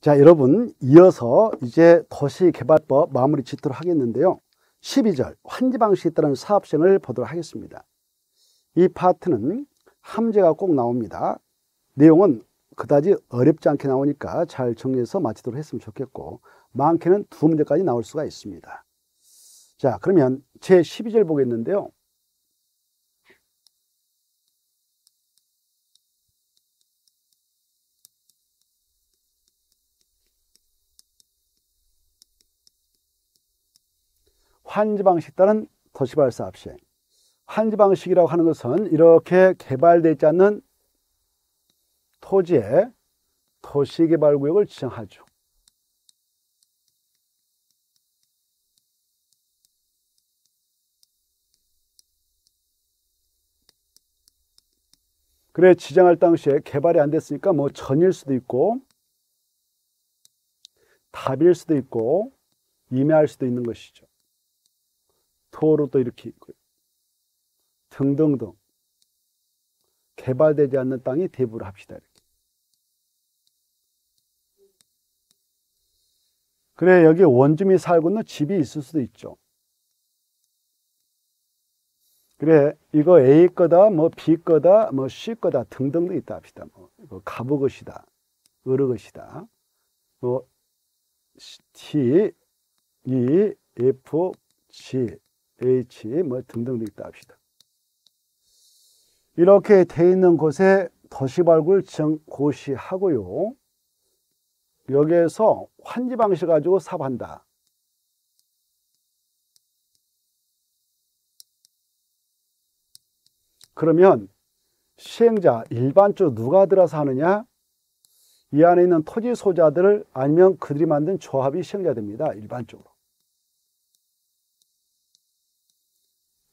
자, 여러분, 이어서 이제 도시개발법 마무리 짓도록 하겠는데요. 12절, 환지 방식에 따른 사업 시행을 보도록 하겠습니다. 이 파트는 함재가 꼭 나옵니다. 내용은 그다지 어렵지 않게 나오니까 잘 정리해서 마치도록 했으면 좋겠고, 많게는 두 문제까지 나올 수가 있습니다. 자, 그러면 제 12절 보겠는데요. 환지 방식 따른 도시발 사업 시행. 환지 방식이라고 하는 것은 이렇게 개발되지 않는 토지에 도시개발구역을 지정하죠. 그래 지정할 당시에 개발이 안 됐으니까 뭐 전일 수도 있고 답일 수도 있고 임야할 수도 있는 것이죠. 토로도 이렇게 있고요. 등등등 개발되지 않는 땅이 대부를 합시다. 이렇게. 그래 여기 원주민이 살고 있는 집이 있을 수도 있죠. 그래 이거 A 거다 뭐 B 거다 뭐 C 거다 등등도 있다 합시다. 뭐 이거 가부 것이다. 어느 것이다. 뭐 T, E, F, G, H 뭐 등등도 있다 합시다. 이렇게 돼 있는 곳에 도시발굴 지정 고시하고요. 여기에서 환지 방식 가지고 사업한다. 그러면 시행자 일반적으로 누가 들어서 하느냐? 이 안에 있는 토지 소자들 아니면 그들이 만든 조합이 시행자 됩니다. 일반적으로.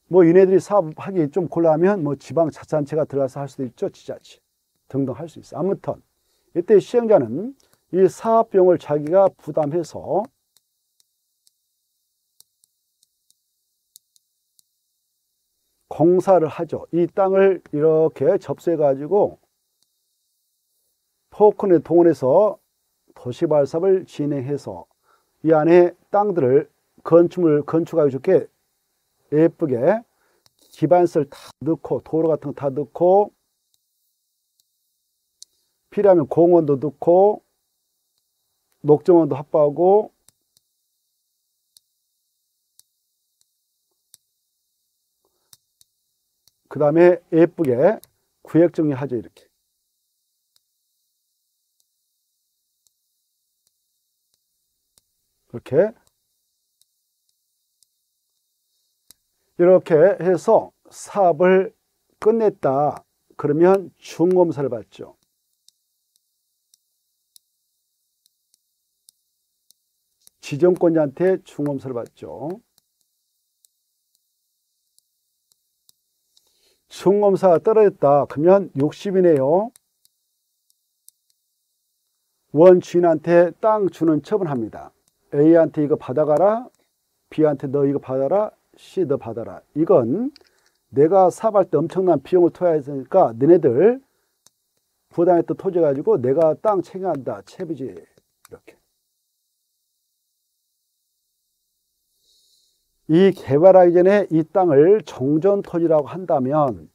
뭐 얘네들이 사업하기 좀 곤란하면 뭐 지방 자치단체가 들어가서 할 수도 있죠. 지자체 등등 할 수 있어요. 아무튼 이때 시행자는 이 사업비용을 자기가 부담해서 공사를 하죠. 이 땅을 이렇게 접수해 가지고 포크네 동원해서 도시발사업을 진행해서 이 안에 땅들을 건축물 건축하기 좋게 예쁘게 기반설 다 넣고 도로 같은 거 다 넣고 필요하면 공원도 넣고 녹정원도 확보하고 그 다음에 예쁘게 구역 정리하죠 이렇게. 이렇게 이렇게 해서 사업을 끝냈다. 그러면 중검사를 받죠. 지정권자한테 중검사를 받죠. 중검사가 떨어졌다. 그러면 60이네요. 원주인한테 땅 주는 처분합니다. A한테 이거 받아가라. B한테 너 이거 받아라 너 받아라. 이건 내가 사업할 때 엄청난 비용을 투하했으니까 너네들 부담했던 토지 가지고 내가 땅 책임한다. 채비지. 이렇게. 이 개발하기 전에 이 땅을 정전 토지라고 한다면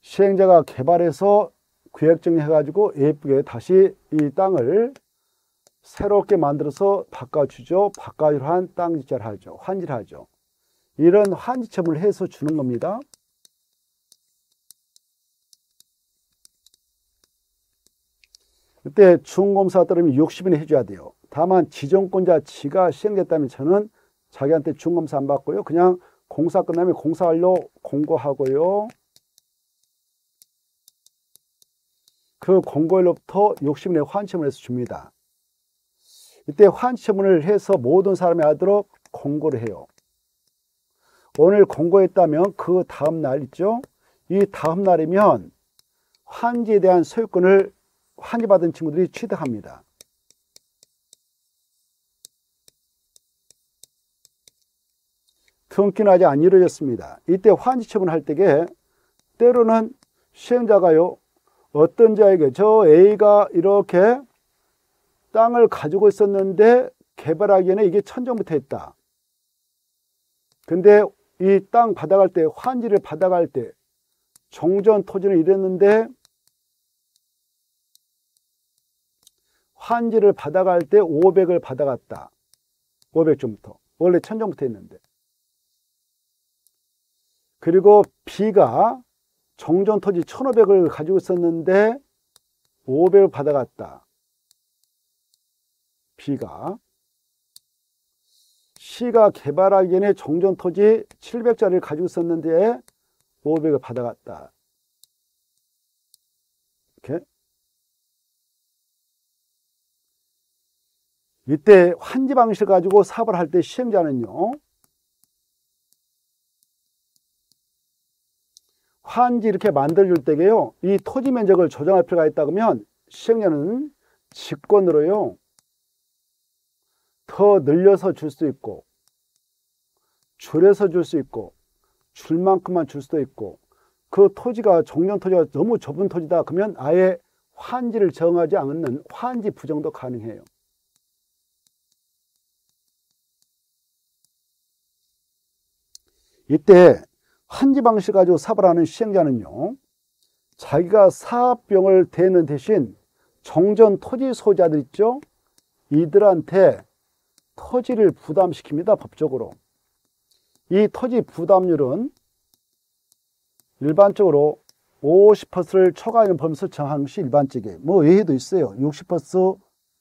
시행자가 개발해서 구역 정리해가지고 예쁘게 다시 이 땅을 새롭게 만들어서 바꿔주죠. 바꿔주로 한 땅지자를 하죠. 환지를 하죠. 이런 환지첨을 해서 주는 겁니다. 그때 중검사 따르면 60인에 해줘야 돼요. 다만 지정권자 지가 시행됐다면 저는 자기한테 중검사 안 받고요. 그냥 공사 끝나면 공사 완료 공고하고요. 그 공고일로부터 60일에 환청을 해서 줍니다. 이때 환청을 해서 모든 사람이 알도록 공고를 해요. 오늘 공고했다면 그 다음 날 있죠? 이 다음 날이면 환지에 대한 소유권을 환지받은 친구들이 취득합니다. 등기는 아직 안 이루어졌습니다. 이때 환지 처분할 때에 때로는 시행자가요, 어떤 자에게 저 A가 이렇게 땅을 가지고 있었는데 개발하기에는 이게 천정부터 했다. 근데 이 땅 받아갈 때, 환지를 받아갈 때, 정전 토지는 이랬는데, 환지를 받아갈 때 500을 받아갔다. 500점부터. 원래 천정부터 했는데. 그리고 B가 정전 토지 1500을 가지고 있었는데 500을 받아갔다. B가 C가 개발하기에는 정전 토지 700짜리를 가지고 있었는데 500을 받아갔다. 이렇게 이때 환지 방식을 가지고 사업을 할 때 시행자는요. 환지 이렇게 만들어줄 때게요. 이 토지 면적을 조정할 필요가 있다 그러면 시행자는 직권으로요. 더 늘려서 줄 수 있고 줄여서 줄 수 있고 줄 만큼만 줄 수도 있고 그 토지가 종전 토지가 너무 좁은 토지다 그러면 아예 환지를 정하지 않는 환지 부정도 가능해요. 이때 환지 방식 가지고 사업을 하는 시행자는요. 자기가 사업병을 대는 대신 정전 토지 소자들 있죠. 이들한테 토지를 부담시킵니다. 법적으로. 이 토지 부담률은 일반적으로 50%를 초과하는 범위에서 정하는 것이 일반적이에요. 뭐 외에도 있어요. 60%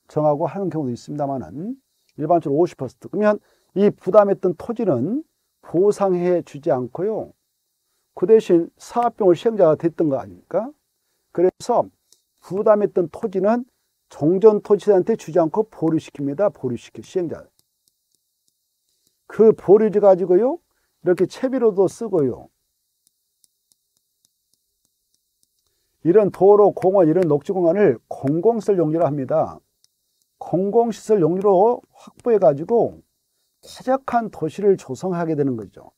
정하고 하는 경우도 있습니다만은 일반적으로 50%. 그러면 이 부담했던 토지는 보상해 주지 않고요. 그 대신 사업병을 시행자가 됐던 거 아닙니까? 그래서 부담했던 토지는 종전 토지한테 주지 않고 보류시킵니다. 보류시켜 시행자. 그 보류지 가지고요. 이렇게 채비로도 쓰고요. 이런 도로, 공원, 이런 녹지 공간을 공공시설 용지로 합니다. 공공시설 용지로 확보해 가지고 쾌적한 도시를 조성하게 되는 거죠.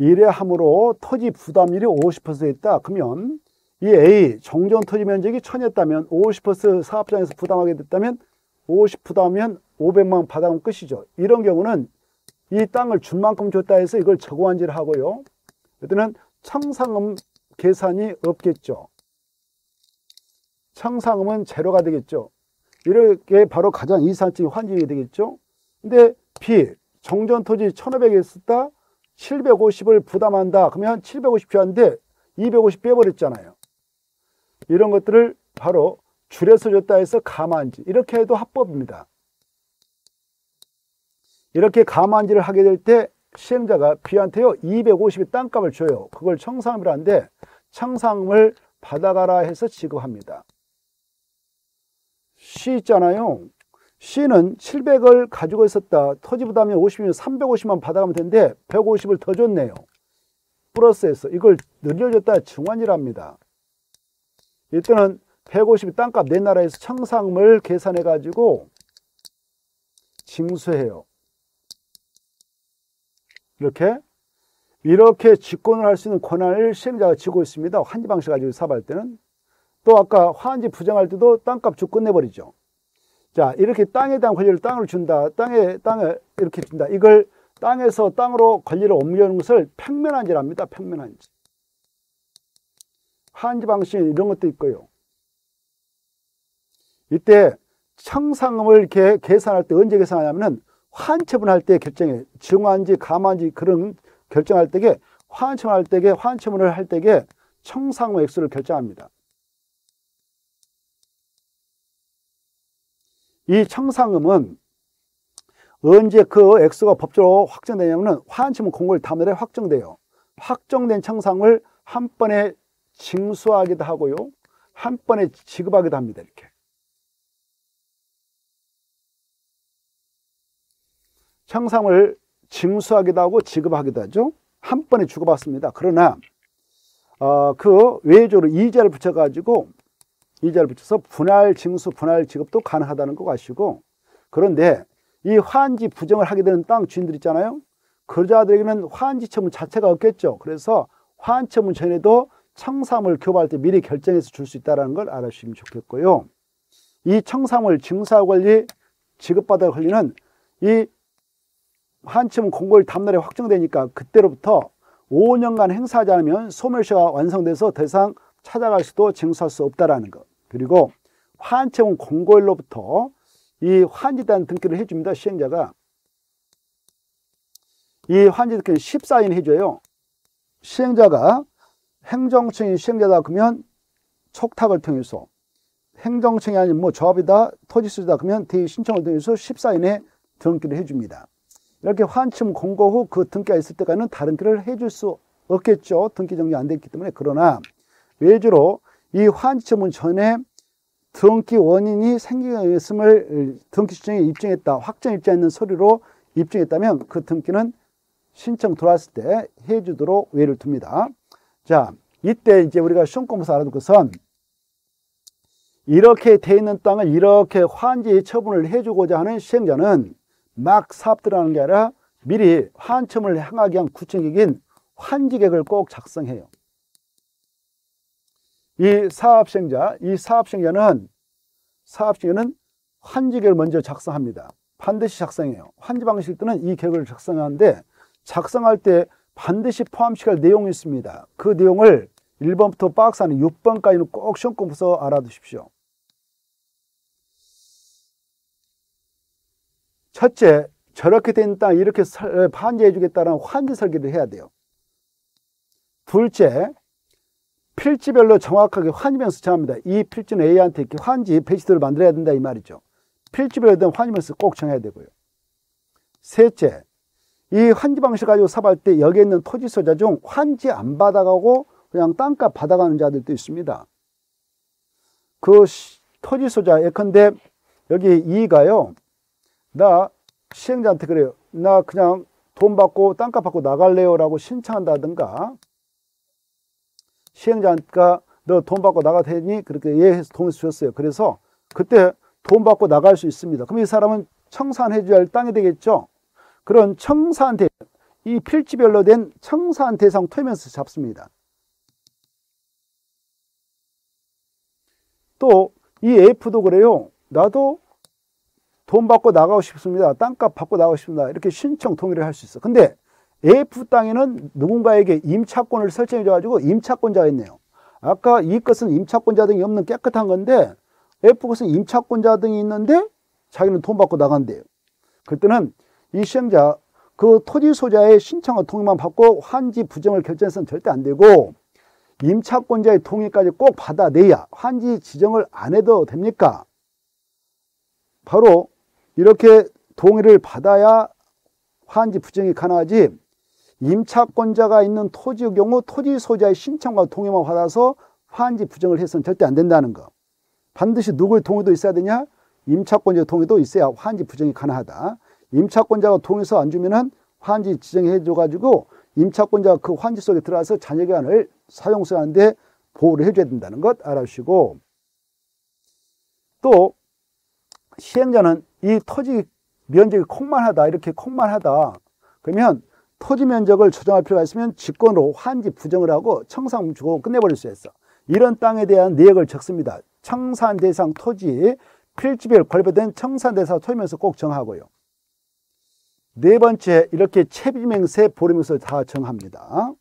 이래 함으로 토지 부담률이 50% 있다. 그러면 이 A 정전 토지 면적이 1000이었다면 50% 사업장에서 부담하게 됐다면 50 부담하면 500만 받아면 끝이죠. 이런 경우는 이 땅을 준 만큼 줬다 해서 이걸 저고한지를 하고요. 그때는 청상음 계산이 없겠죠. 청상음은 제로가 되겠죠. 이렇게 바로 가장 이산적인 환경이 되겠죠. 근데 B 정전 토지 1,500에 있었다. 750을 부담한다. 그러면 750 필요한데 250 빼버렸잖아요. 이런 것들을 바로 줄여서 줬다 해서 가만지 이렇게 해도 합법입니다. 이렇게 가만지를 하게 될 때 시행자가 B한테요 250의 땅값을 줘요. 그걸 청상이라는데 청상을 받아가라 해서 지급합니다. C 있잖아요. C는 700을 가지고 있었다. 토지 부담이 50이면 350만 받아가면 되는데 150을 더 줬네요. 플러스해서 이걸 늘려줬다 증환이랍니다. 이때는 150이 땅값 내 나라에서 청산을 계산해 가지고 징수해요. 이렇게 이렇게 직권을 할 수 있는 권한을 시행자가 쥐고 있습니다. 환지 방식 가지고 사업할 때는 또 아까 환지 부정할 때도 땅값 주 끝내버리죠. 자 이렇게 땅에 대한 권리를 땅을 준다. 땅에 땅에 이렇게 준다. 이걸 땅에서 땅으로 권리를 옮겨놓는 것을 평면한지랍니다. 평면한지. 환지 방식 이런 것도 있고요. 이때 청상음을 이렇게 계산할 때 언제 계산하냐면은 환처분할 때 결정해. 증환지, 감환지 그런 결정할 때게 환처분할 때게 환처분을 할 때게 청상음 액수를 결정합니다. 이 청상음은 언제 그 액수가 법적으로 확정되냐면 환처분 공고일 다음날에 확정돼요. 확정된 청상을 한 번에 징수하기도 하고요. 한 번에 지급하기도 합니다. 이렇게. 청상을 징수하기도 하고 지급하기도 하죠. 한 번에 주고받습니다. 그러나 어, 그 외적으로 이자를 붙여가지고 이자를 붙여서 분할 징수, 분할 지급도 가능하다는 거 아시고 그런데 이 환지 부정을 하게 되는 땅 주인들 있잖아요. 그자들에게는 환지처분 자체가 없겠죠. 그래서 환처분 전에도 청사물 교부할 때 미리 결정해서 줄 수 있다는 걸 알아주시면 좋겠고요. 이 청사물 증사관리 지급받아 걸리는 이 환처분 공고일 다음날에 확정되니까 그때로부터 5년간 행사하지 않으면 소멸시가 완성돼서 더 이상 찾아갈 수도 징수할 수 없다라는 것. 그리고 환채원 공고일로부터 이 환지단 등기를 해줍니다. 시행자가. 이 환지 등기는 14인 해줘요. 시행자가 행정청이 시행자다 그러면 촉탁을 통해서 행정청이 아닌 뭐 조합이다 토지수다 그러면 대의 신청을 통해서 14인에 등기를 해줍니다. 이렇게 환침 공고 후 그 등기가 있을 때까지는 다른 길을 해줄 수 없겠죠. 등기 정리 안 됐기 때문에 그러나 외주로 이 환치문 전에 등기 원인이 생기었음을 등기 신청에 입증했다. 확정 입증했는 서류로 입증했다면 그 등기는 신청 들어왔을 때 해주도록 외를 둡니다. 자, 이때 이제 우리가 시험 공부에서 것은 이렇게 돼 있는 땅을 이렇게 환지 처분을 해주고자 하는 시행자는 막 사업 들어가는 게 아니라 미리 환첨을 향하기 위한 구체적인 환지계획을 꼭 작성해요. 이 사업시행자, 이 사업시행자는 사업시행자는 환지계획을 먼저 작성합니다. 반드시 작성해요. 환지 방식일 때는 이 계획을 작성하는데 작성할 때 반드시 포함시킬 내용이 있습니다. 그 내용을 1번부터 박스 안에 6번까지는 꼭 시험 공부서 알아두십시오. 첫째, 저렇게 된 땅 이렇게 반지해 주겠다는 환지 설계를 해야 돼요. 둘째, 필지별로 정확하게 환지명서 정합니다. 이 필지는 A한테 이렇게 환지 베이스를 만들어야 된다 이 말이죠. 필지별로 된 환지명서 꼭 정해야 되고요. 셋째, 이 환지 방식 가지고 사업할 때 여기 있는 토지 소자 중 환지 안 받아가고 그냥 땅값 받아가는 자들도 있습니다. 그 토지 소자 예컨대 여기 이가요. 나 시행자한테 그래요. 나 그냥 돈 받고 땅값 받고 나갈래요 라고 신청한다든가 시행자가 너 돈 받고 나가 되니 그렇게 예해서 돈을 주셨어요. 그래서 그때 돈 받고 나갈 수 있습니다. 그럼 이 사람은 청산해 줘야 할 땅이 되겠죠. 그런 청산 대, 이 필지별로 된 청산 대상 토면서 잡습니다. 또이 F도 그래요. 나도 돈 받고 나가고 싶습니다. 땅값 받고 나가고 싶습니다. 이렇게 신청 동의를 할 수 있어. 근데 F 땅에는 누군가에게 임차권을 설정해 줘가지고 임차권자가 있네요. 아까 이 것은 임차권자 등이 없는 깨끗한 건데 F 것은 임차권자 등이 있는데 자기는 돈 받고 나간대요. 그때는 이 시행자 그 토지 소자의 신청과 동의만 받고 환지 부정을 결정해서는 절대 안 되고 임차권자의 동의까지 꼭 받아내야 환지 지정을 안 해도 됩니까? 바로 이렇게 동의를 받아야 환지 부정이 가능하지 임차권자가 있는 토지의 경우 토지 소자의 신청과 동의만 받아서 환지 부정을 해서는 절대 안 된다는 거. 반드시 누구의 동의도 있어야 되냐? 임차권자의 동의도 있어야 환지 부정이 가능하다. 임차권자가 동의서 안 주면은 환지 지정해 줘 가지고 임차권자가 그 환지 속에 들어가서 잔여기간을 사용수하는데 보호를 해줘야 된다는 것 알아주시고 또 시행자는 이 토지 면적이 콩만하다 이렇게 콩만하다 그러면 토지 면적을 조정할 필요가 있으면 직권으로 환지 부정을 하고 청산 주고 끝내버릴 수 있어. 이런 땅에 대한 내역을 적습니다. 청산 대상 토지 필지별 관리된 청산 대상 토지면서 꼭 정하고요. 네 번째 이렇게 채비명세 보리명서 다 정합니다.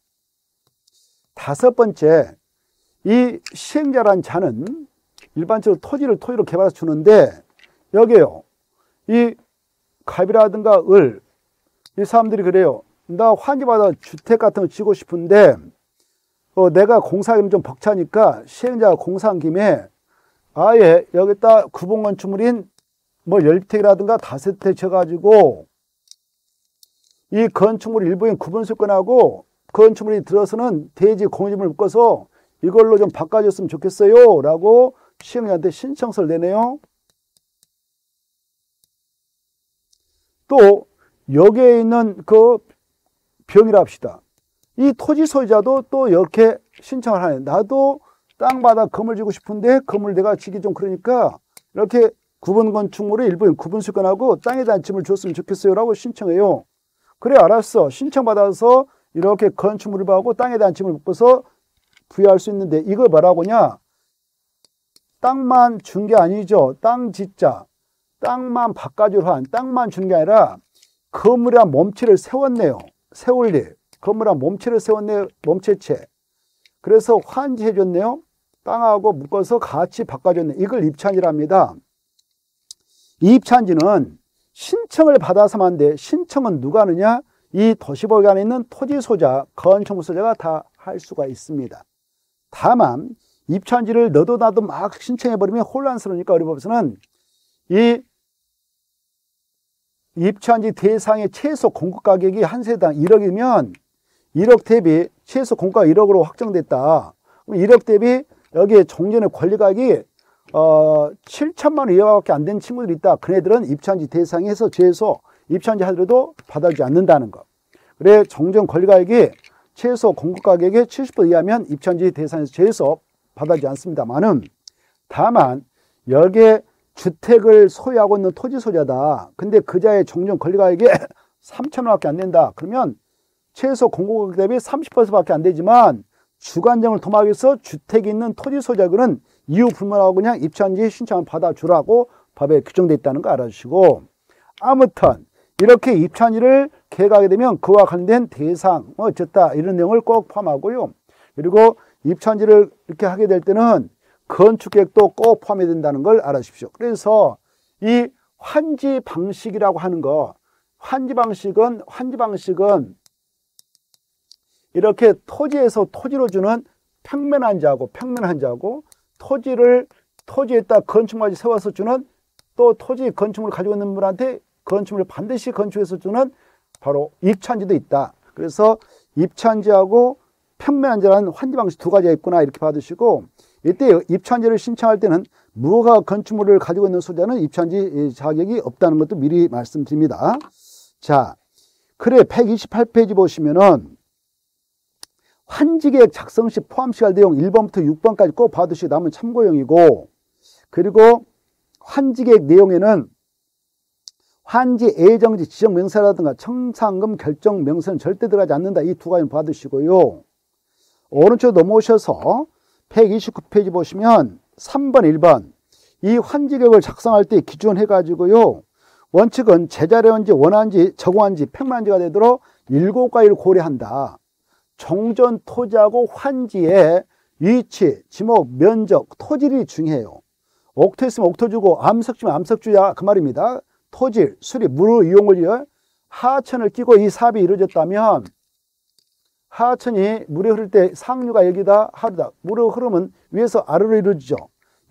다섯 번째 이 시행자란 자는 일반적으로 토지를 토지로 개발해서 주는데 여기에요. 이 갑이라든가 을, 이 사람들이 그래요. 나 환지받아 주택 같은 거 지고 싶은데 어, 내가 공사하기는 좀 벅차니까 시행자가 공사한 김에 아예 여기다 구봉 건축물인 뭐 열주택이라든가 다세대 쳐가지고 이 건축물 일부인 구분수권하고 건축물이 들어서는 대지 공유지을 묶어서 이걸로 좀 바꿔줬으면 좋겠어요 라고 시행자한테 신청서를 내네요 또 여기에 있는 그 병이라 합시다. 이 토지 소유자도 또 이렇게 신청을 하네. 나도 땅바다 건물 지고 싶은데 건물 내가 지기 좀 그러니까 이렇게 구분 건축물의 일부인 구분 수권하고 땅에다 짐을 줬으면 좋겠어요 라고 신청해요. 그래 알았어. 신청받아서 이렇게 건축물을 하고 땅에 대한 짐을 묶어서 부여할 수 있는데 이걸 뭐라고냐? 땅만 준 게 아니죠. 땅 짓자. 땅만 바꿔주로 한 땅만 준 게 아니라 건물이란 몸체를 세웠네요. 세울 일. 건물이란 몸체를 세웠네요 몸체체. 그래서 환지해 줬네요. 땅하고 묶어서 같이 바꿔줬네. 이걸 입찬이랍니다. 입찬지는 신청을 받아서만 돼 신청은 누가 하느냐 이 도시보유 안에 있는 토지 소자, 건축물 소자가 다 할 수가 있습니다. 다만 입찰지를 너도 나도 막 신청해버리면 혼란스러우니까 우리 법에서는 이 입찰지 대상의 최소 공급 가격이 한 세당 1억이면 1억 대비 최소 공가가 1억으로 확정됐다. 그럼 1억 대비 여기에 종전의 권리가격이 어, 7천만 원 이하밖에 안 된 친구들이 있다. 그네들은 입찰지 대상에서 최소 입찰지 하더라도 받아주지 않는다는 것. 그래 정정 권리가액이 최소 공급 가격의 70% 이하면 입찰지 대상에서 최소 받아주지 않습니다만은 다만 여기에 주택을 소유하고 있는 토지 소유자다. 근데 그자의 정정 권리가액이 3천 원밖에 안 된다. 그러면 최소 공급 가격 대비 30%밖에 안 되지만 주관정을 위해서 주택이 있는 토지 소유자들은 이유 불문하고 그냥 입찰지 신청을 받아주라고 법에 규정되어 있다는 거 알아주시고 아무튼 이렇게 입찰지를 계획하게 되면 그와 관련된 대상 뭐 어쨌다 이런 내용을 꼭 포함하고요. 그리고 입찰지를 이렇게 하게 될 때는 건축계획도 꼭 포함이 된다는 걸 알아주십시오. 그래서 이 환지 방식이라고 하는 거 환지 방식은 환지 방식은 이렇게 토지에서 토지로 주는 평면 한자하고 평면 한자하고 토지를 토지에다 건축물까지 세워서 주는 또 토지 건축물을 가지고 있는 분한테 건축물을 반드시 건축해서 주는 바로 입찬지도 있다. 그래서 입찬지하고 평면한지라는 환지 방식 두 가지가 있구나 이렇게 받으시고 이때 입찬지를 신청할 때는 무허가 건축물을 가지고 있는 소자는 입찬지 자격이 없다는 것도 미리 말씀드립니다. 자, 그래 128페이지 보시면은 환지계획 작성 시 포함 시할 내용 1번부터 6번까지 꼭 받으시고 남은 참고용이고 그리고 환지계획 내용에는 환지 예정지 지정 명세라든가 청산금 결정 명세는 절대 들어가지 않는다. 이 두 가지는 받으시고요. 오른쪽 넘어오셔서 129페이지 보시면 3번, 1번 이 환지격을 작성할 때 기준 해 가지고요. 원칙은 제자리원지, 원한지, 적원지, 평만지가 되도록 일곱 가지를 고려한다. 정전 토지하고 환지의 위치, 지목, 면적, 토질이 중요해요. 옥토 있으면 옥토 주고 암석주면 암석 주야 그 말입니다. 토질, 수리, 물을 이용을 위해 하천을 끼고 이 사업이 이루어졌다면 하천이 물이 흐를 때 상류가 여기다 하루다. 물이 흐르면 위에서 아래로 이루어지죠.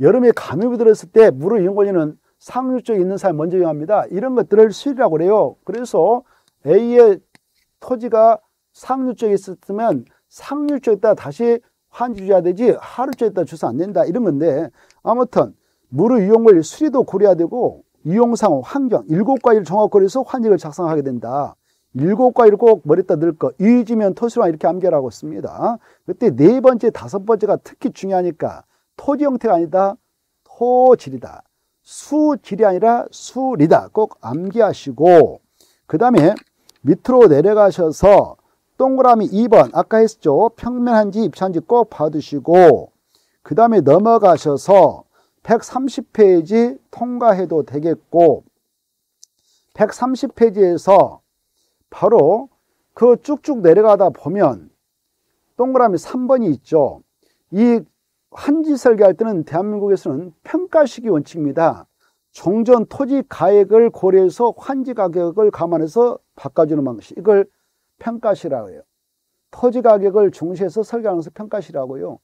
여름에 감염이 들었을 때 물을 이용 권리는 상류 쪽에 있는 사람이 먼저 이용합니다. 이런 것들을 수리라고 그래요. 그래서 A의 토지가 상류 쪽에 있었으면 상류 쪽에다 다시 환지 줘야 되지 하루 쪽에다 줘서 안 된다. 이런 건데 아무튼 물의 이용 권리 수리도 고려해야 되고 이용상 환경 일곱 가지를 종합고려해서 환직을 작성하게 된다. 일곱 가지를 꼭 머리에다 넣을 거. 이지면 토수랑 이렇게 암기하라고 씁니다. 그때 네 번째, 다섯 번째가 특히 중요하니까 토지 형태가 아니다. 토질이다. 수질이 아니라 수리다. 꼭 암기하시고 그 다음에 밑으로 내려가셔서 동그라미 2번 아까 했죠. 평면한지 입체한지 꼭 봐두시고 그 다음에 넘어가셔서 130페이지 통과해도 되겠고 130페이지에서 바로 그 쭉쭉 내려가다 보면 동그라미 3번이 있죠. 이 환지 설계할 때는 대한민국에서는 평가식이 원칙입니다. 종전 토지 가액을 고려해서 환지 가격을 감안해서 바꿔주는 방식 이걸 평가시라고 해요. 토지 가격을 중시해서 설계하면서 평가시라고요.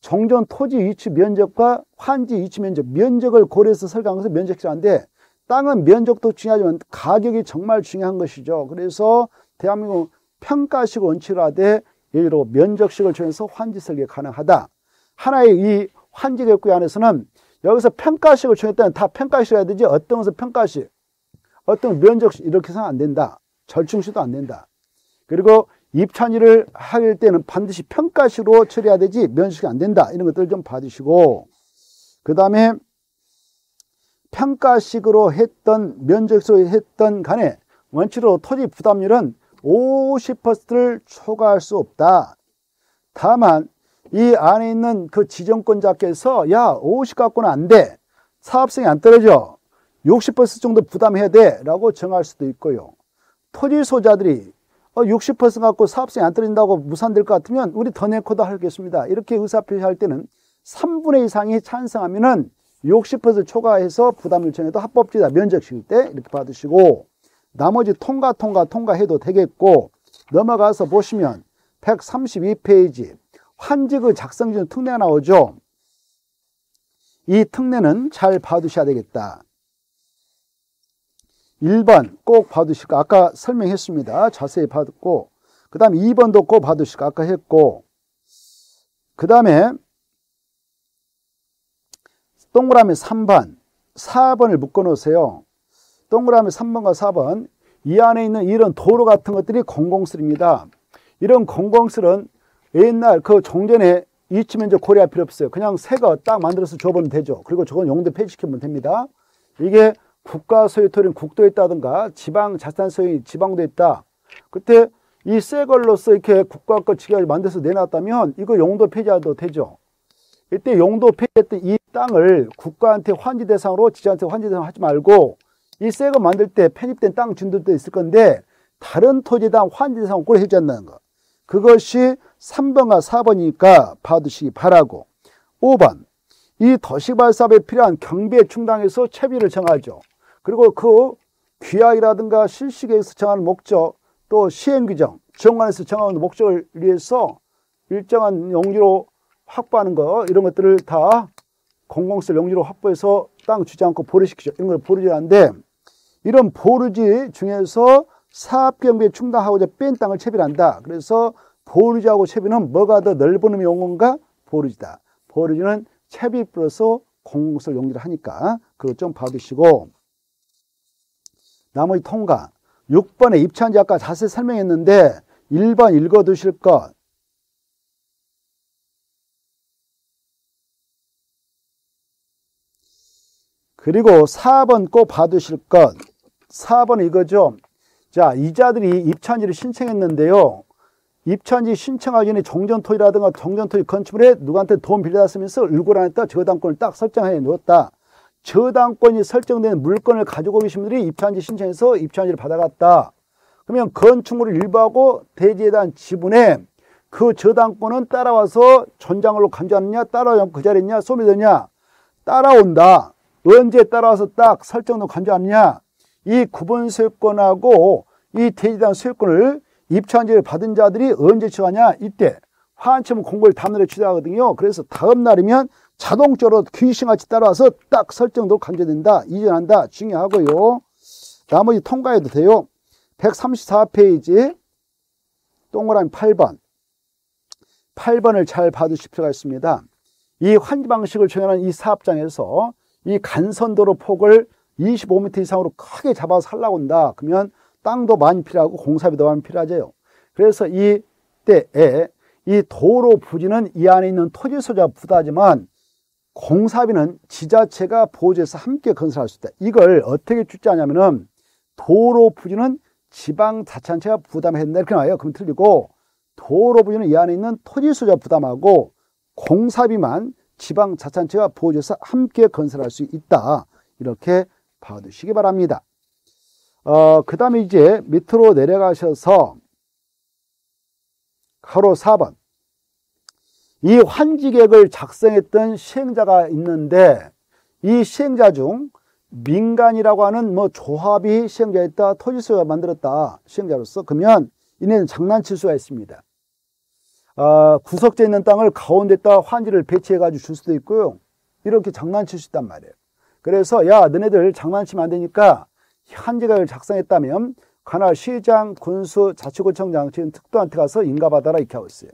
정전 토지 위치 면적과 환지 위치 면적, 면적을 고려해서 설계한 것은 면적이라는데 땅은 면적도 중요하지만 가격이 정말 중요한 것이죠. 그래서 대한민국 평가식 원칙을 하되 예를 들어 면적식을 정해서 환지 설계 가능하다. 하나의 이 환지 객구 안에서는 여기서 평가식을 정했다면 다 평가식 해야 되지 어떤 것은 평가식, 어떤 면적식 이렇게 해서는 안 된다. 절충식도 안 된다. 그리고 입찬일을 할 때는 반드시 평가식으로 처리해야 되지 면식이 안 된다. 이런 것들을 좀 봐주시고 그 다음에 평가식으로 했던 면적으로 했던 간에 원칙으로 토지 부담률은 50%를 초과할 수 없다. 다만 이 안에 있는 그 지정권자께서 야, 50 갖고는 안 돼. 사업성이 안 떨어져. 60% 정도 부담해야 돼. 라고 정할 수도 있고요. 토지 소자들이 60% 어, 갖고 사업성이 안 떨어진다고 무산될 것 같으면 우리 더 내코도 하겠습니다. 이렇게 의사표시할 때는 3분의 이상이 찬성하면은 60% 초과해서 부담을 정해도 합법지다 면적시킬 때 이렇게 받으시고 나머지 통과 통과 통과해도 되겠고 넘어가서 보시면 132페이지 환지그 작성준 특례가 나오죠. 이 특례는 잘 봐두셔야 되겠다. 1번 꼭 봐두시고 아까 설명했습니다. 자세히 봐두고 그 다음에 2번도 꼭 봐두시고 아까 했고 그 다음에 동그라미 3번 4번을 묶어 놓으세요. 동그라미 3번과 4번 이 안에 있는 이런 도로 같은 것들이 공공슬입니다. 이런 공공슬은 옛날 그 종전에 이치면 저 고려할 필요 없어요. 그냥 새 거 딱 만들어서 줘보면 되죠. 그리고 저건 용도 폐지시키면 됩니다. 이게 국가 소유 토리는 국도에 있다든가 지방 자산 소유 지방도에 있다. 그때 이 새 걸로서 이렇게 국가 거 지가 만들어서 내놨다면 이거 용도 폐지해도 되죠. 이때 용도 폐지했던 이 땅을 국가한테 환지 대상으로 지자한테 환지 대상 하지 말고 이 새 거 만들 때 편입된 땅 준들도 있을 건데 다른 토지당 환지 대상 꼭 해줘야 한다는 거. 그것이 3번과 4번이니까 봐두시기 바라고 5번 이 도시발사업에 필요한 경비에 충당해서 채비를 정하죠. 그리고 그 귀하이라든가 실시계에서 정하는 목적 또 시행규정 정관에서 정하는 목적을 위해서 일정한 용지로 확보하는 거 이런 것들을 다 공공세 용지로 확보해서 땅 주지 않고 보류시키죠. 이런 걸 보류지하는데 이런 보류지 중에서 사업경비에 충당하고자 뺀 땅을 채비한다. 그래서 보류지하고 채비는 뭐가 더 넓은 의미 용어인가? 보류지다. 보류지는 채비 플러스 공공설 용지를 하니까 그거 좀 봐두시고 나머지 통과 6번에 입찰지 아까 자세히 설명했는데 1번 읽어두실 것. 그리고 4번 꼭 봐두실 것. 4번 이거죠. 자 이자들이 입찰지를 신청했는데요. 입천지 신청하기 전에 종전토지라든가 종전토지 건축물에 누구한테 돈 빌려놨으면서 을고란에다 저당권을 딱 설정해 놓았다. 저당권이 설정된 물건을 가지고 계신 분들이 입천지 신청해서 입천지를 받아갔다. 그러면 건축물을 일부하고 대지에 대한 지분에 그 저당권은 따라와서 전장으로 간주하느냐 따라와 그 자리에 있냐 소비되냐 따라온다. 언제 따라와서 딱 설정도 간주하느냐 이 구분 소유권하고 이 대지에 대한 소유권을 입찰지를 받은 자들이 언제 취하냐? 이때 화한첨 공고를 다음날에 취하거든요. 그래서 다음 날이면 자동적으로 귀신같이 따라와서 딱 설정도 간주된다. 이전한다. 중요하고요. 나머지 통과해도 돼요. 134페이지 동그라미 8번 8번을 잘 봐두실 필요가 있습니다. 이 환지 방식을 정하는 이 사업장에서 이 간선도로 폭을 25m 이상으로 크게 잡아서 살라고 한다. 그러면 땅도 많이 필요하고 공사비도 많이 필요하죠. 그래서 이때에 이 도로 부지는 이 안에 있는 토지 소자 부담하지만 공사비는 지자체가 보조해서 함께 건설할 수 있다. 이걸 어떻게 주자냐면은 도로 부지는 지방 자치단체가 부담했는데 이렇게 나와요. 그럼 틀리고 도로 부지는 이 안에 있는 토지 소자 부담하고 공사비만 지방 자치단체가 보조해서 함께 건설할 수 있다. 이렇게 봐두시기 바랍니다. 어, 그 다음에 이제 밑으로 내려가셔서 가로 4번. 이 환지객을 작성했던 시행자가 있는데 이 시행자 중 민간이라고 하는 뭐 조합이 시행자였다, 토지소유가 만들었다, 시행자로서 그러면 이는 장난칠 수가 있습니다. 어, 구석재 있는 땅을 가운데다 환지를 배치해 가지고 줄 수도 있고요. 이렇게 장난칠 수 있단 말이에요. 그래서 야 너네들 장난치면 안 되니까 한지각을 작성했다면 관할 시장, 군수, 자치구청장 지금 특도한테 가서 인가받아라 이렇게 하고 있어요.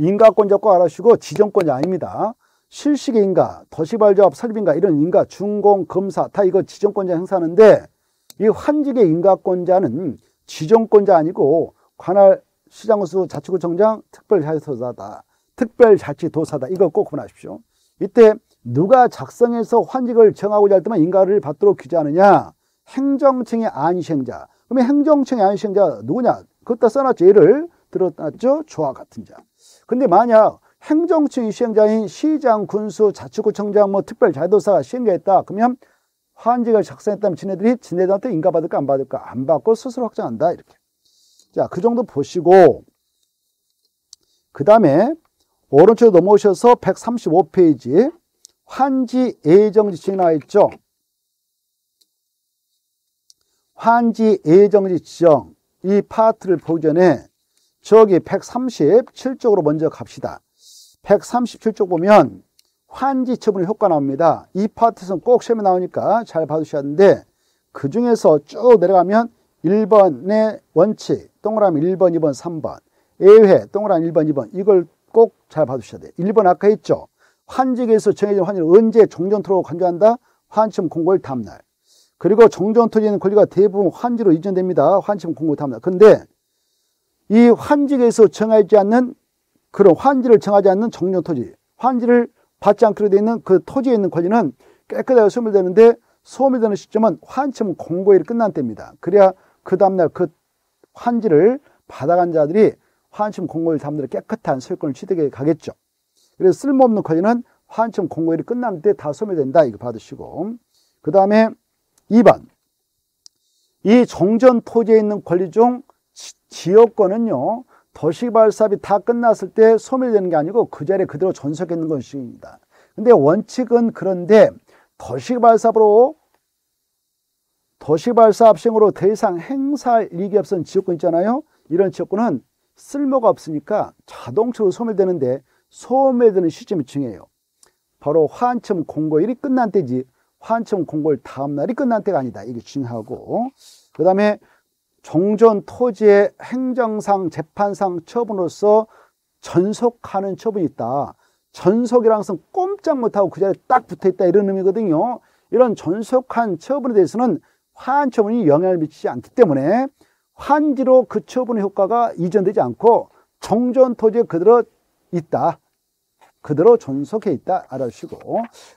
인가권자 꼭 알아주시고 지정권자 아닙니다. 실식의 인가, 도시발조업 설비인가 이런 인가, 준공, 검사 다 이거 지정권자 행사하는데 이 환직의 인가권자는 지정권자 아니고 관할 시장군수 자치구청장 특별자치도사다. 특별자치도사다. 이거 꼭 구분하십시오. 이때 누가 작성해서 환직을 정하고자 할 때만 인가를 받도록 규제하느냐 행정청의 안시행자, 그러면 행정청의 아닌 시행자 누구냐? 그것다 써놨죠. 예를 들어놨죠. 조와 같은 자. 근데 만약 행정청이 시행자인 시장, 군수, 자치구청장, 뭐 특별자도사가 시행자였다. 그러면 환지가 작성했다면 지네들이 지네들한테 인가받을까 안 받을까? 안 받고 스스로 확정한다. 이렇게. 자, 그 정도 보시고 그 다음에 오른쪽으로 넘어오셔서 135페이지 환지 예정지 지정 나와 있죠. 환지 예정지 지정 이 파트를 보기 전에 저기 137쪽으로 먼저 갑시다. 137쪽 보면 환지 처분의 효과 나옵니다. 이 파트에서는 꼭 시험에 나오니까 잘 봐두셔야 하는데 그 중에서 쭉 내려가면 1번의 원칙, 동그라미 1번, 2번, 3번, 예외, 동그라미 1번, 2번 이걸 꼭 잘 봐두셔야 돼요. 1번 아까 했죠. 환직에서 정해진 환율을 언제 종전토로 간주한다? 환침 공고일 다음날. 그리고 종전토지는 권리가 대부분 환지로 이전됩니다. 환침 공고 다음날. 근데 이 환직에서 정하지 않는 그런 환지를 정하지 않는 정전토지, 환지를 받지 않기로 되어 있는 그 토지에 있는 권리는 깨끗하게 소멸되는데 소멸되는 시점은 환침 공고일이 끝난 때입니다. 그래야 그 다음날 그 환지를 받아간 자들이 환침 공고일 다음날에 깨끗한 소유권을 취득해 가겠죠. 그래서 쓸모없는 권리는 환침 공고일이 끝날 때다 소멸된다. 이거 받으시고. 그 다음에 2번. 이 정전 토지에 있는 권리 중 지역권은요. 도시개발 사업이 다 끝났을 때 소멸되는 게 아니고 그 자리에 그대로 전속해 있는 것입니다. 근데 원칙은 그런데 도시개발 사업으로 도시개발 사업 시행으로 더 이상 행사할 이익이 없은 지역권 있잖아요. 이런 지역권은 쓸모가 없으니까 자동적으로 소멸되는데 소멸되는 시점이 중요해요. 바로 환청 공고일이 끝난 때지 환청 공고일 다음 날이 끝난 때가 아니다. 이게 중요하고 그 다음에 종전 토지의 행정상 재판상 처분으로서 전속하는 처분이 있다. 전속이라는 것은 꼼짝 못하고 그 자리에 딱 붙어있다 이런 의미거든요. 이런 전속한 처분에 대해서는 화한 처분이 영향을 미치지 않기 때문에 환지로 그 처분의 효과가 이전되지 않고 정전 토지에 그대로 있다. 그대로 존속해 있다. 알아주시고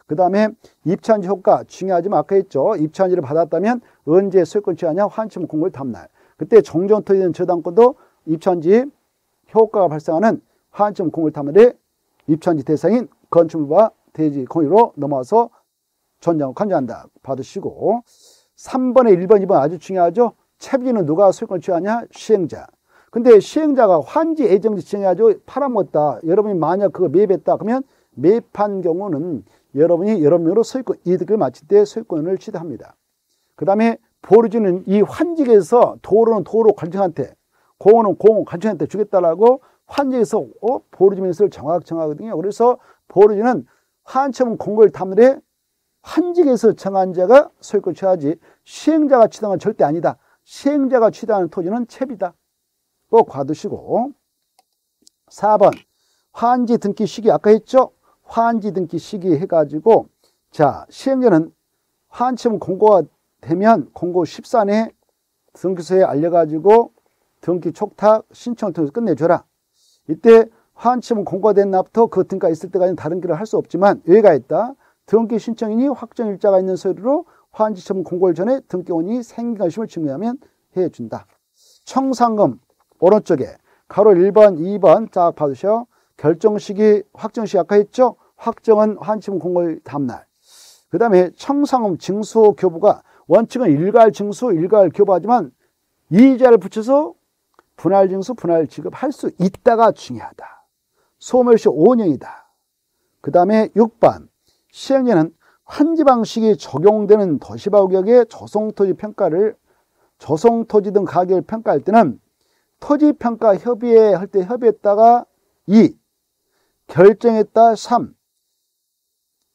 그 다음에 입찰지 효과 중요하지만 아까 했죠. 입찰지를 받았다면 언제 소유권 취하냐? 환침 공고일 다음날. 그때 정전 토지는 저당권도 입찰지 효과가 발생하는 환침 공고일 다음날에 입찰지 대상인 건축물과 대지 공유로 넘어와서 전장을 관장한다. 받으시고. 3번에 1번 2번 아주 중요하죠. 채비는 누가 소유권 취하냐? 시행자 근데 시행자가 환지 예정지 지정해야죠. 팔아먹었다. 여러분이 만약 그거 매입했다. 그러면 매입한 경우는 여러분이 여러 명으로 소유권 이득을 마칠 때 소유권을 취득합니다. 그 다음에 보르지는 이 환직에서 도로는 도로 관청한테 공원은 공원 관청한테 주겠다라고 환직에서 어? 보르지면서를 정확 정하거든요. 그래서 보르지는 환청 공고를 담을에 환직에서 정한 자가 소유권 취하지 시행자가 취당한 절대 아니다. 시행자가 취당하는 토지는 채비다. 꼭 봐두시고 4번 환지 등기 시기 아까 했죠? 환지 등기 시기 해가지고 자 시행자는 환치문 공고가 되면 공고 14내 등기소에 알려가지고 등기 촉탁 신청을 통해서 끝내줘라. 이때 환치문 공고가 된 날부터 그 등가 있을 때까지는 다른 길을 할 수 없지만 여기가 있다. 등기 신청인이 확정 일자가 있는 서류로 환지처분 공고일 전에 등기원이 것임을 증명하면 해준다. 청산금 오른쪽에 가로 1번, 2번 쫙 봐주셔. 결정식이 확정식 아까 했죠? 확정은 환침 공고일 다음날. 그 다음에 청상음 징수 교부가 원칙은 일괄 징수, 일괄 교부하지만 이자를 붙여서 분할 징수, 분할 지급할 수 있다가 중요하다. 소멸시 5년이다. 그 다음에 6번 시행자는 환지 방식이 적용되는 도시바구역의 조성토지 평가를 조성토지 등 가격을 평가할 때는 토지평가 협의회 할 때 협의했다가 2. 결정했다 3.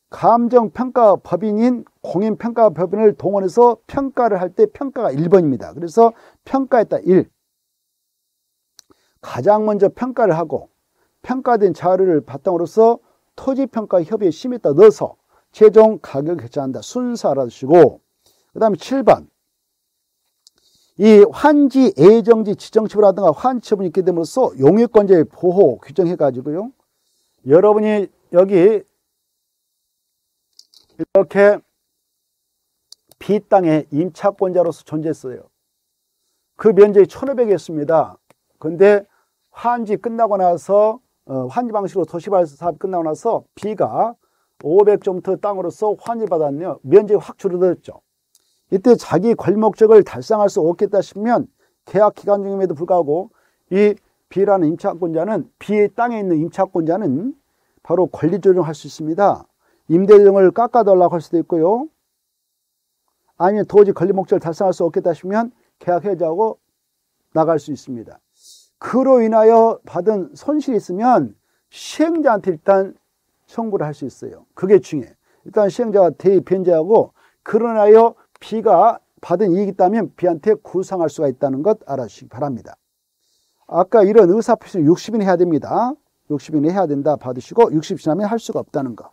감정평가 법인인 공인평가 법인을 동원해서 평가를 할 때 평가가 1번입니다. 그래서 평가했다 1. 가장 먼저 평가를 하고 평가된 자료를 바탕으로서 토지평가 협의회 심의다 넣어서 최종 가격을 결정한다. 순서 알아두시고 그 다음에 7번 이 환지, 예정지, 지정처분하든가 환처분이 있게 됨으로써 용유권자의 보호 규정해 가지고요. 여러분이 여기 이렇게 비 땅의 임차권자로서 존재했어요. 그 면적이 1500이었습니다. 근데 환지 끝나고 나서 어, 환지 방식으로 도시발 사업 끝나고 나서 B가 500점터 땅으로서 환지 받았네요. 면적이 확 줄어들었죠. 이때 자기 권리 목적을 달성할 수 없겠다 싶으면 계약 기간 중임에도 불구하고 이 B라는 임차권자는 B의 땅에 있는 임차권자는 바로 권리 조정할 수 있습니다. 임대료을 깎아달라고 할 수도 있고요. 아니면 도저히 권리 목적을 달성할 수 없겠다 싶으면 계약 해지하고 나갈 수 있습니다. 그로 인하여 받은 손실이 있으면 시행자한테 일단 청구를 할 수 있어요. 그게 중요해. 일단 시행자가 대변제하고 그로 인하여 B가 받은 이익이 있다면 B한테 구상할 수가 있다는 것 알아주시기 바랍니다. 아까 이런 의사표시 60인 해야 됩니다. 60인 해야 된다 받으시고 60이 지나면 할 수가 없다는 거.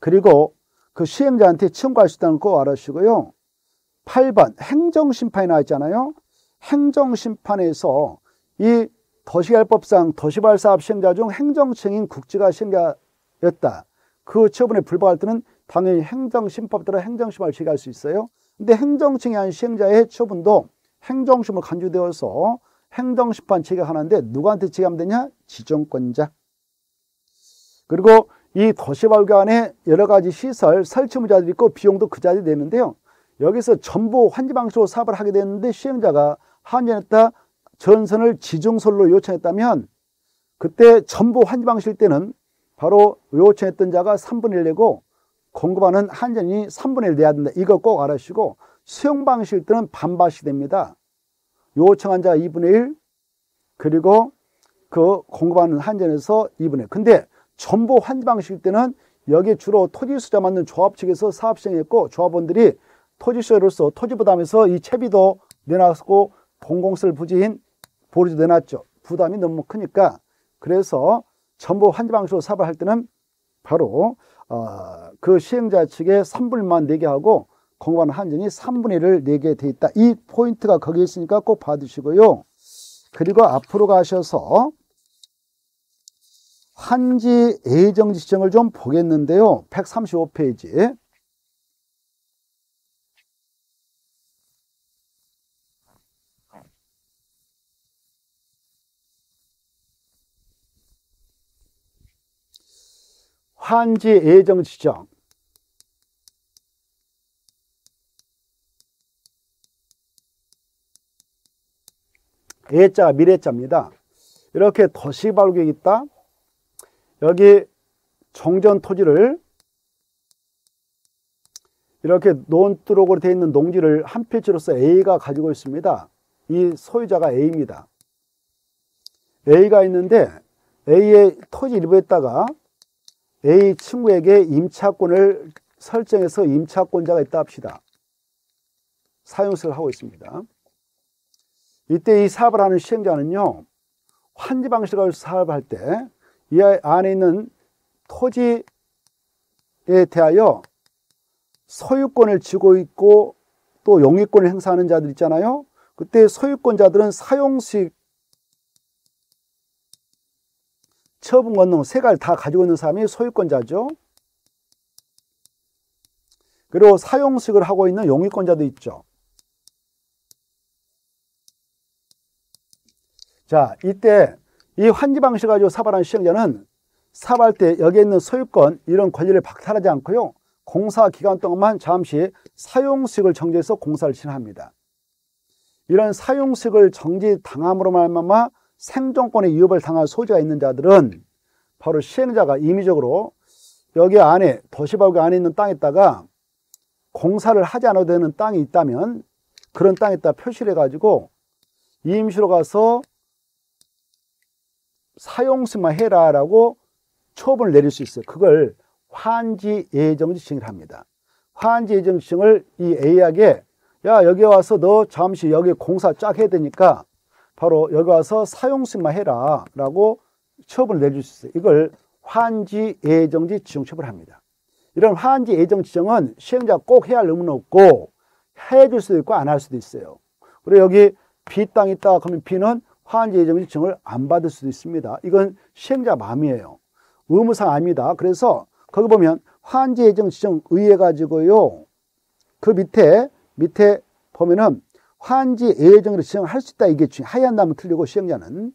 그리고 그 시행자한테 청구할 수 있다는 거 알아주시고요. 8번 행정심판이 나와 있잖아요. 행정심판에서 이 도시개발법상 도시발사업 시행자 중 행정청인 국지가 시행자였다. 그 처분에 불복할 때는 당연히 행정심법 따라 행정심을 제기할 수 있어요. 근데 행정청이 한 시행자의 처분도 행정심을 간주되어서 행정심판 제기하는데 누구한테 제기하면 되냐? 지정권자. 그리고 이 도시발견에 여러 가지 시설, 설치 문자들이 있고 비용도 그 자리에 내는데요. 여기서 전부 환지 방식으로 사업을 하게 됐는데 시행자가 한전했다 전선을 지중설로 요청했다면 그때 전부 환지 방식일 때는 바로 요청했던 자가 3분의 1 내고 공급하는 한전이 3분의 1 내야 된다. 이거 꼭 알아주시고 수용 방식일 때는 반반씩 됩니다. 요청한 자가 2분의 1 그리고 그 공급하는 한전에서 2분의 1. 근데 전부 환지 방식일 때는 여기 주로 토지 수자 맞는 조합 측에서 사업 시행했고 조합원들이 토지소유로서 토지 부담에서 이 채비도 내놨고 공공설 부지인 보류도 내놨죠. 부담이 너무 크니까 그래서 전부 환지 방식으로 사업을 할 때는 바로 어, 그 시행자 측에 3분의 1만 내게 하고 공급하는 한전이 3분의 1을 내게 돼 있다. 이 포인트가 거기 있으니까 꼭 봐두시고요. 그리고 앞으로 가셔서 환지 예정지 지정을 좀 보겠는데요. 135페이지. 환지 예정 지정. 예자가 미래자입니다. 이렇게 도시발격이 있다. 여기 정전 토지를 이렇게 논두록으로 되어 있는 농지를 한 필지로서 A가 가지고 있습니다. 이 소유자가 A입니다. A가 있는데 A의 토지 일부에다가 A 친구에게 임차권을 설정해서 임차권자가 있다 합시다. 사용수를 하고 있습니다. 이때 이 사업을 하는 시행자는요. 환지 방식으로 사업을 할때 이 안에 있는 토지에 대하여 소유권을 쥐고 있고 또 용익권을 행사하는 자들 있잖아요. 그때 소유권자들은 사용수익 처분 권능 세 가지 다 가지고 있는 사람이 소유권자죠. 그리고 사용식을 하고 있는 용의권자도 있죠. 자, 이때 이 환지 방식 가지고 사발하는 시행자는 사발 때 여기에 있는 소유권 이런 권리를 박탈하지 않고요. 공사 기간 동안만 잠시 사용식을 정지해서 공사를 진행합니다. 이런 사용식을 정지당함으로 말미암아 생존권의 위협을 당할 소지가 있는 자들은 바로 시행자가 임의적으로 여기 안에 도시발교 안에 있는 땅에다가 공사를 하지 않아도 되는 땅이 있다면 그런 땅에다 표시를 해가지고 임시로 가서 사용수만 해라라고 처분을 내릴 수 있어요. 그걸 환지 예정 지칭을 합니다. 환지 예정 지칭을 이 A에게 야 여기 와서 너 잠시 여기 공사 쫙 해야 되니까 바로 여기 와서 사용수만 해라 라고 처분을 내줄 수 있어요. 이걸 환지 예정지 지정 처분을 합니다. 이런 환지 예정 지정은 시행자 꼭 해야 할 의무는 없고 해줄 수도 있고 안 할 수도 있어요. 그리고 여기 B 땅이 있다 그러면 B는 환지 예정 지정을 안 받을 수도 있습니다. 이건 시행자 마음이에요. 의무상 아닙니다. 그래서 거기 보면 환지 예정 지정 의해 가지고요. 그 밑에 밑에 보면은 환지 예정으로 지정을 할수 있다. 이게 하얀 나무 틀리고 시행자는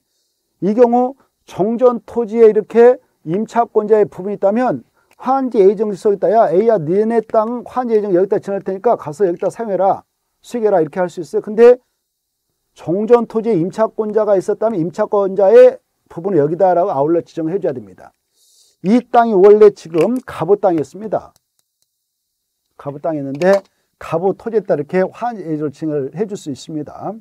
이 경우 정전 토지에 이렇게 임차권자의 부분이 있다면 환지 예정지 써 있다. 야 A야 니네 땅 환지 예정 여기다 지정할 테니까 가서 여기다 사용해라. 수익해라 이렇게 할 수 있어요. 근데 정전 토지에 임차권자가 있었다면 임차권자의 부분을 여기다라고 아울렛 지정해 줘야 됩니다. 이 땅이 원래 지금 갑오 땅이었습니다. 갑오 땅이었는데 갑오 따라 이렇게 지정을 해줄 수 있습니다.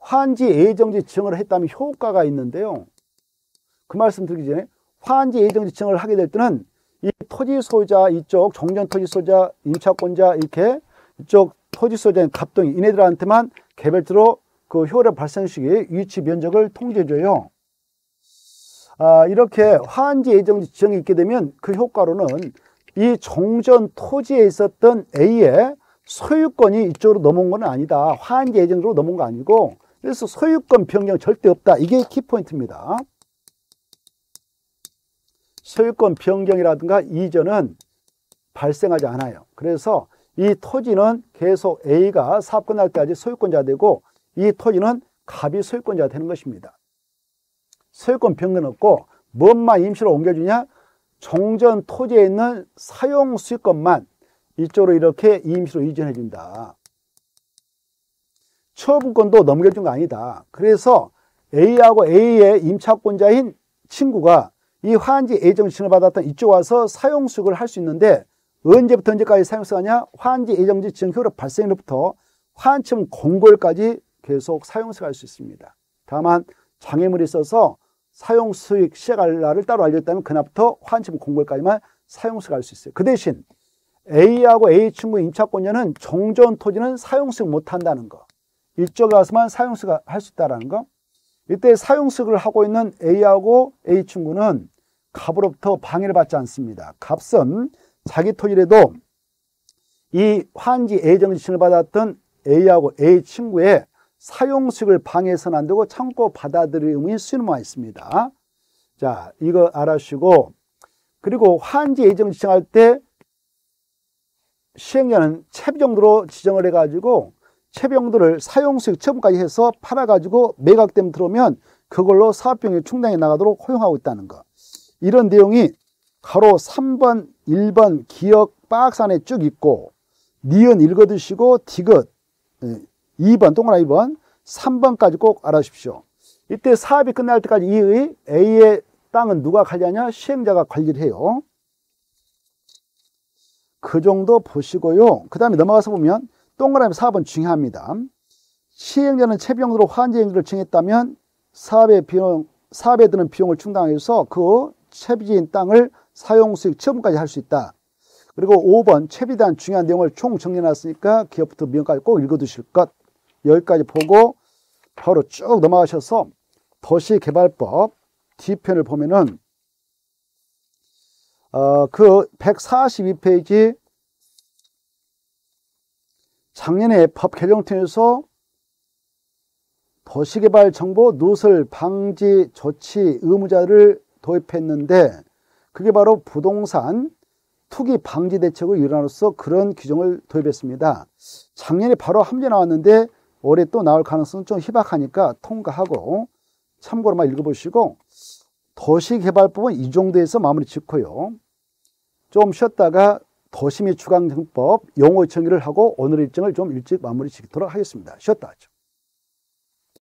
환지 예정지 지정을 했다면 효과가 있는데요. 그 말씀 드리기 전에 환지 예정지 지정을 하게 될 때는 이 토지 소유자 이쪽 정전 토지 소유자 임차권자 이렇게 이쪽 토지 소유자인 갑동이 이네들한테만 개별적으로 그 효력 발생 시기 위치 면적을 통제해줘요. 아, 이렇게 환지 예정 지정이 있게 되면 그 효과로는 이 종전 토지에 있었던 A의 소유권이 이쪽으로 넘어온 건 아니다. 환지 예정으로 넘어온 거 아니고 그래서 소유권 변경 절대 없다. 이게 키포인트입니다. 소유권 변경이라든가 이전은 발생하지 않아요. 그래서 이 토지는 계속 A가 사업 끝날 때까지 소유권자 되고 이 토지는 갑이 소유권자 되는 것입니다. 소유권 변경 없고 뭔만 임시로 옮겨주냐? 종전 토지에 있는 사용 수익권만 이쪽으로 이렇게 임시로 이전해 준다. 처분권도 넘겨준 거 아니다. 그래서 A하고 A의 임차권자인 친구가 이 환지 예정 지정을 받았던 이쪽 와서 사용 수익을 할 수 있는데 언제부터 언제까지 사용수하냐? 환지 예정지 지정 효력 발생일부터 환점 공고일까지 계속 사용 수익 할 수 있습니다. 다만 장애물이 있어서 사용 수익 시작할 날을 따로 알려줬다면 그날부터 환점 공고일까지만 사용 수익 할 수 있어요. 그 대신 A하고 친구 임차권자는 종전 토지는 사용수익 못한다는 거. 이쪽에 와서만 사용수익 할수 있다는 거. 이때 사용수익을 하고 있는 A하고 A 친구는 갑으로부터 방해를 받지 않습니다. 갑은 자기 토지라도 이 환지 예정 지칭을 받았던 A하고 A 친구의 사용수익을 방해해서는 안 되고 참고 받아들일 의무인 수임화 있습니다. 자, 이거 알아주시고 그리고 환지 예정 지정할 때 시행자는 채비 정도로 지정을 해가지고 채비 정도를 사용수익 처분까지 해서 팔아가지고 매각되면 들어오면 그걸로 사업비용이 충당해 나가도록 허용하고 있다는 거. 이런 내용이 가로 3번, 1번 기억 박스 안에 쭉 있고 니은 읽어두시고 디귿 2번 동그라미 2번 3번까지 꼭 알아주십시오. 이때 사업이 끝날 때까지 이의 A의 땅은 누가 관리하냐? 시행자가 관리를 해요. 그 정도 보시고요. 그 다음에 넘어가서 보면 동그라미 4번 중요합니다. 시행자는 채비용도로 환지행위를 정했다면 사업의 비용, 사업에 드는 비용을 충당해서 그 채비지인 땅을 사용 수익 처분까지 할 수 있다. 그리고 5번 채비에 대한 중요한 내용을 총 정리해놨으니까 기업부터 미용까지 꼭 읽어두실 것. 여기까지 보고 바로 쭉 넘어가셔서 도시개발법 뒤편을 보면은 어, 그 142페이지 작년에 법 개정 통해서 도시개발 정보 누설 방지 조치 의무자를 도입했는데 그게 바로 부동산 투기 방지 대책의 일환으로서 그런 규정을 도입했습니다. 작년에 바로 함재 나왔는데 올해 또 나올 가능성은 좀 희박하니까 통과하고 참고로만 읽어보시고 도시개발법은 이 정도에서 마무리 짓고요. 좀 쉬었다가 도시 및 주간정법 용어 정의를 하고 오늘 일정을 좀 일찍 마무리 짓도록 하겠습니다. 쉬었다 하죠.